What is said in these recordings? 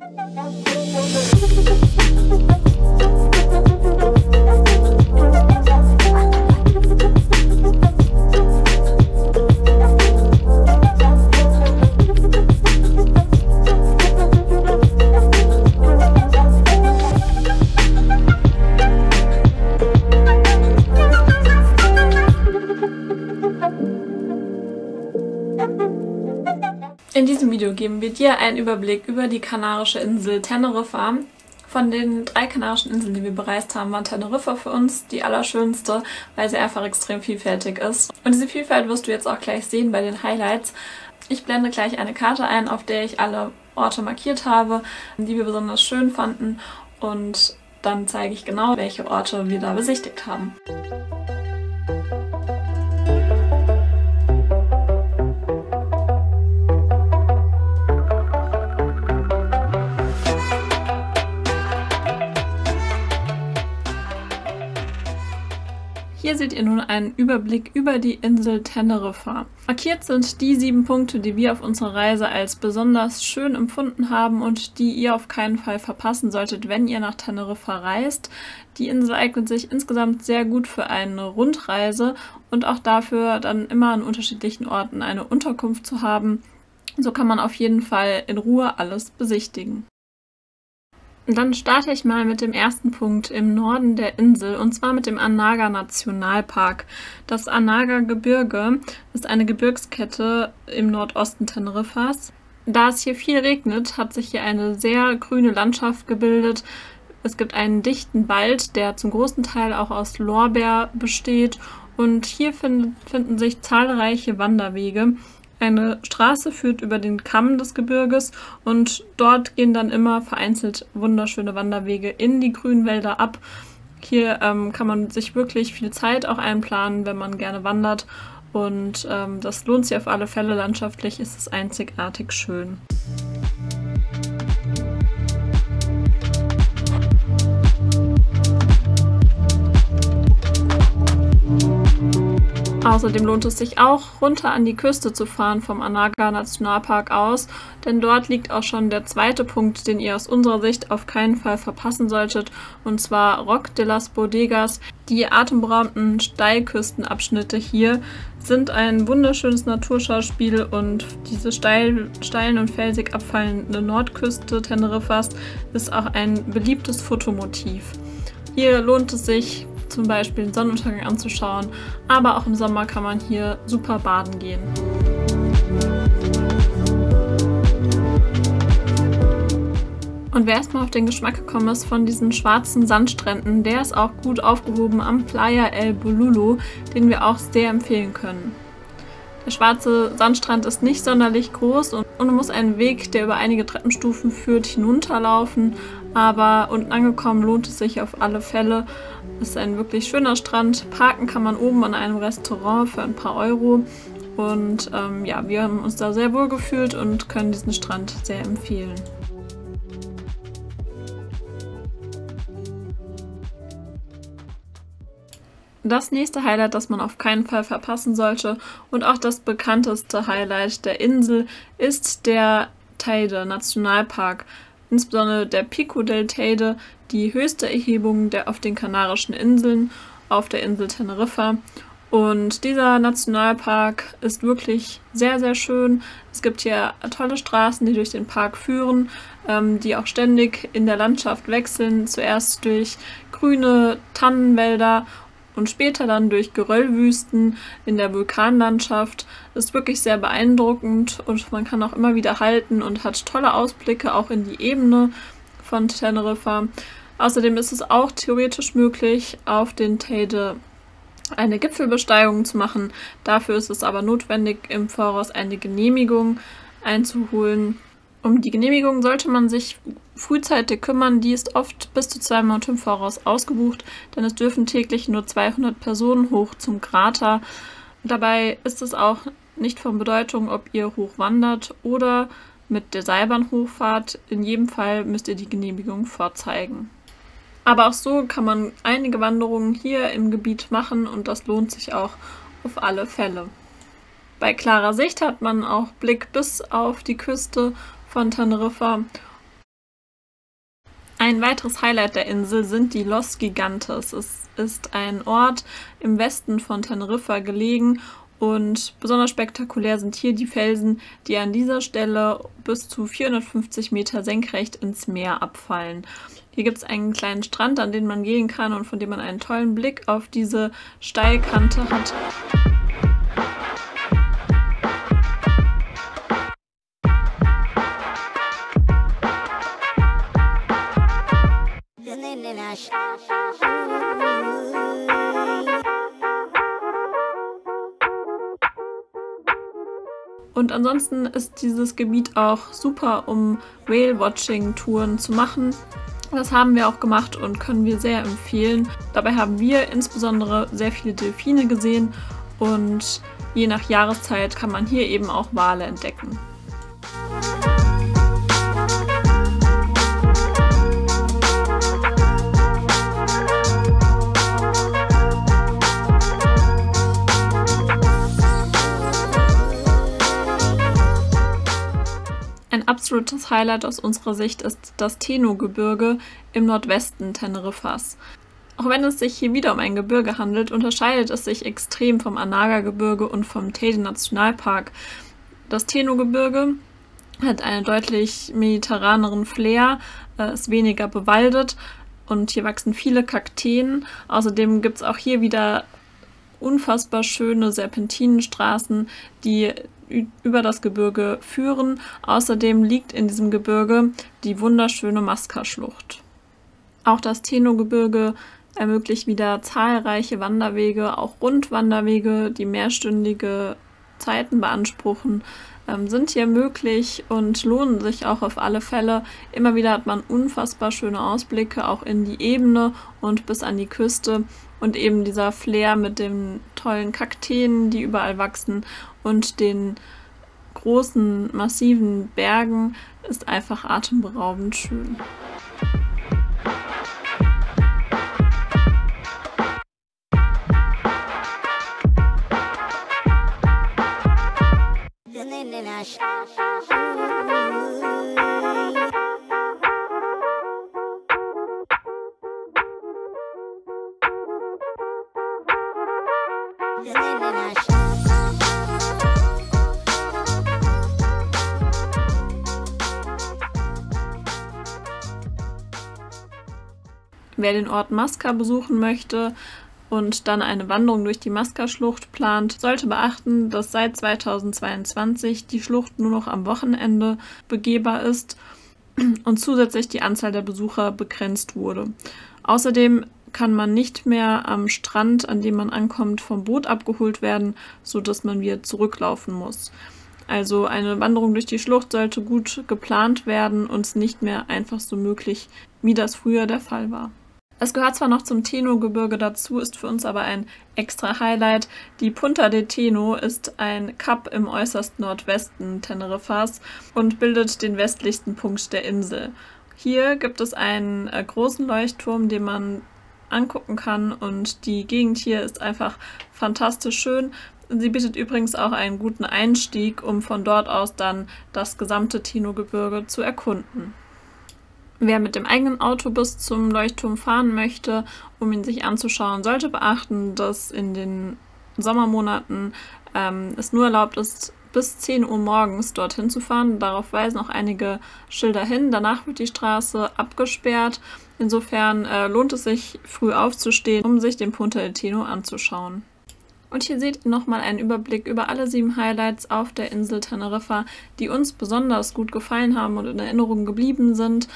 Thank you. Video geben wir dir einen Überblick über die kanarische Insel Teneriffa. Von den drei kanarischen Inseln, die wir bereist haben, war Teneriffa für uns die allerschönste, weil sie einfach extrem vielfältig ist. Und diese Vielfalt wirst du jetzt auch gleich sehen bei den Highlights. Ich blende gleich eine Karte ein, auf der ich alle Orte markiert habe, die wir besonders schön fanden und dann zeige ich genau, welche Orte wir da besichtigt haben. Hier seht ihr nun einen Überblick über die Insel Teneriffa. Markiert sind die sieben Punkte, die wir auf unserer Reise als besonders schön empfunden haben und die ihr auf keinen Fall verpassen solltet, wenn ihr nach Teneriffa reist. Die Insel eignet sich insgesamt sehr gut für eine Rundreise und auch dafür, dann immer an unterschiedlichen Orten eine Unterkunft zu haben. So kann man auf jeden Fall in Ruhe alles besichtigen. Dann starte ich mal mit dem ersten Punkt im Norden der Insel und zwar mit dem Anaga Nationalpark. Das Anaga Gebirge ist eine Gebirgskette im Nordosten Teneriffas. Da es hier viel regnet, hat sich hier eine sehr grüne Landschaft gebildet. Es gibt einen dichten Wald, der zum großen Teil auch aus Lorbeer besteht und hier find, finden sich zahlreiche Wanderwege. Eine Straße führt über den Kamm des Gebirges und dort gehen dann immer vereinzelt wunderschöne Wanderwege in die Grünwälder ab. Hier ähm, kann man sich wirklich viel Zeit auch einplanen, wenn man gerne wandert. Und ähm, das lohnt sich auf alle Fälle. Landschaftlich ist es einzigartig schön. Außerdem lohnt es sich auch, runter an die Küste zu fahren vom Anaga Nationalpark aus, denn dort liegt auch schon der zweite Punkt, den ihr aus unserer Sicht auf keinen Fall verpassen solltet, und zwar Rock de las Bodegas. Die atemberaubenden Steilküstenabschnitte hier sind ein wunderschönes Naturschauspiel und diese steil, steilen und felsig abfallende Nordküste Teneriffas ist auch ein beliebtes Fotomotiv. Hier lohnt es sich, zum Beispiel den Sonnenuntergang anzuschauen, aber auch im Sommer kann man hier super baden gehen. Und wer erstmal auf den Geschmack gekommen ist von diesen schwarzen Sandstränden, der ist auch gut aufgehoben am Playa El Bolulo, den wir auch sehr empfehlen können. Der schwarze Sandstrand ist nicht sonderlich groß und, und muss einen Weg, der über einige Treppenstufen führt, hinunterlaufen. Aber unten angekommen lohnt es sich auf alle Fälle. Es ist ein wirklich schöner Strand. Parken kann man oben an einem Restaurant für ein paar Euro. Und ähm, ja, wir haben uns da sehr wohl gefühlt und können diesen Strand sehr empfehlen. Das nächste Highlight, das man auf keinen Fall verpassen sollte und auch das bekannteste Highlight der Insel, ist der Teide Nationalpark. Insbesondere der Pico del Teide, die höchste Erhebung der auf den Kanarischen Inseln, auf der Insel Teneriffa. Und dieser Nationalpark ist wirklich sehr, sehr schön. Es gibt hier tolle Straßen, die durch den Park führen, ähm, die auch ständig in der Landschaft wechseln. Zuerst durch grüne Tannenwälder und später dann durch Geröllwüsten in der Vulkanlandschaft. Ist wirklich sehr beeindruckend und man kann auch immer wieder halten und hat tolle Ausblicke auch in die Ebene von Teneriffa. Außerdem ist es auch theoretisch möglich, auf den Teide eine Gipfelbesteigung zu machen. Dafür ist es aber notwendig, im Voraus eine Genehmigung einzuholen. Um die Genehmigung sollte man sich frühzeitig kümmern. Die ist oft bis zu zwei Monate im Voraus ausgebucht, denn es dürfen täglich nur 200 Personen hoch zum Krater. Dabei ist es auch nicht von Bedeutung, ob ihr hoch wandert oder mit der Seilbahn hochfahrt. In jedem Fall müsst ihr die Genehmigung vorzeigen. Aber auch so kann man einige Wanderungen hier im Gebiet machen und das lohnt sich auch auf alle Fälle. Bei klarer Sicht hat man auch Blick bis auf die Küste von Teneriffa Ein weiteres Highlight der Insel sind die Los Gigantes. Es ist ein Ort im Westen von Teneriffa gelegen und besonders spektakulär sind hier die Felsen, die an dieser Stelle bis zu 450 Meter senkrecht ins Meer abfallen. Hier gibt es einen kleinen Strand, an den man gehen kann und von dem man einen tollen Blick auf diese Steilkante hat. Und ansonsten ist dieses Gebiet auch super, um Whale-Watching-Touren zu machen. Das haben wir auch gemacht und können wir sehr empfehlen. Dabei haben wir insbesondere sehr viele Delfine gesehen und je nach Jahreszeit kann man hier eben auch Wale entdecken. Absolutes Highlight aus unserer Sicht ist das Teno-Gebirge im Nordwesten Teneriffas. Auch wenn es sich hier wieder um ein Gebirge handelt, unterscheidet es sich extrem vom Anaga-Gebirge und vom Teide-Nationalpark. Das Teno-Gebirge hat einen deutlich mediterraneren Flair, äh, ist weniger bewaldet und hier wachsen viele Kakteen. Außerdem gibt es auch hier wieder unfassbar schöne Serpentinenstraßen, die über das Gebirge führen. Außerdem liegt in diesem Gebirge die wunderschöne Maska-Schlucht. Auch das Teno-Gebirge ermöglicht wieder zahlreiche Wanderwege, auch Rundwanderwege, die mehrstündige Zeiten beanspruchen, ähm, sind hier möglich und lohnen sich auch auf alle Fälle. Immer wieder hat man unfassbar schöne Ausblicke, auch in die Ebene und bis an die Küste. Und eben dieser Flair mit den tollen Kakteen, die überall wachsen und den großen, massiven Bergen ist einfach atemberaubend schön. Wer den Ort Masca besuchen möchte und dann eine Wanderung durch die Masca-Schlucht plant, sollte beachten, dass seit 2022 die Schlucht nur noch am Wochenende begehbar ist und zusätzlich die Anzahl der Besucher begrenzt wurde. Außerdem kann man nicht mehr am Strand, an dem man ankommt, vom Boot abgeholt werden, sodass man wieder zurücklaufen muss. Also eine Wanderung durch die Schlucht sollte gut geplant werden und nicht mehr einfach so möglich, wie das früher der Fall war. Es gehört zwar noch zum Teno-Gebirge dazu, ist für uns aber ein extra Highlight. Die Punta de Teno ist ein Kap im äußersten Nordwesten Teneriffas und bildet den westlichsten Punkt der Insel. Hier gibt es einen äh, großen Leuchtturm, den man angucken kann und die Gegend hier ist einfach fantastisch schön. Sie bietet übrigens auch einen guten Einstieg, um von dort aus dann das gesamte Tino-Gebirge zu erkunden. Wer mit dem eigenen Auto bis zum Leuchtturm fahren möchte, um ihn sich anzuschauen, sollte beachten, dass in den Sommermonaten ähm, es nur erlaubt ist, bis 10 Uhr morgens dorthin zu fahren. Darauf weisen auch einige Schilder hin. Danach wird die Straße abgesperrt. Insofern äh, lohnt es sich, früh aufzustehen, um sich den Punta del Tino anzuschauen. Und hier seht ihr nochmal einen Überblick über alle sieben Highlights auf der Insel Teneriffa, die uns besonders gut gefallen haben und in Erinnerung geblieben sind.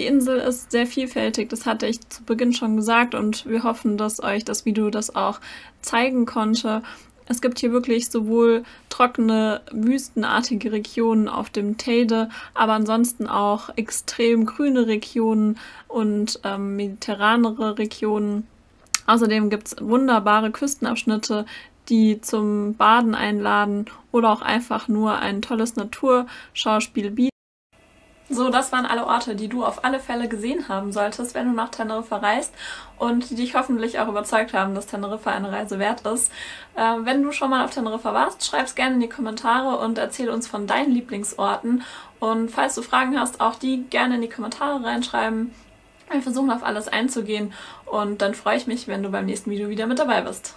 Die Insel ist sehr vielfältig, das hatte ich zu Beginn schon gesagt und wir hoffen, dass euch das Video das auch zeigen konnte. Es gibt hier wirklich sowohl trockene, wüstenartige Regionen auf dem Teide, aber ansonsten auch extrem grüne Regionen und ähm, mediterranere Regionen. Außerdem gibt es wunderbare Küstenabschnitte, die zum Baden einladen oder auch einfach nur ein tolles Naturschauspiel bieten. So, das waren alle Orte, die du auf alle Fälle gesehen haben solltest, wenn du nach Teneriffa reist und die dich hoffentlich auch überzeugt haben, dass Teneriffa eine Reise wert ist. Äh, wenn du schon mal auf Teneriffa warst, schreib's gerne in die Kommentare und erzähl uns von deinen Lieblingsorten. Und falls du Fragen hast, auch die gerne in die Kommentare reinschreiben. Wir versuchen auf alles einzugehen und dann freue ich mich, wenn du beim nächsten Video wieder mit dabei bist.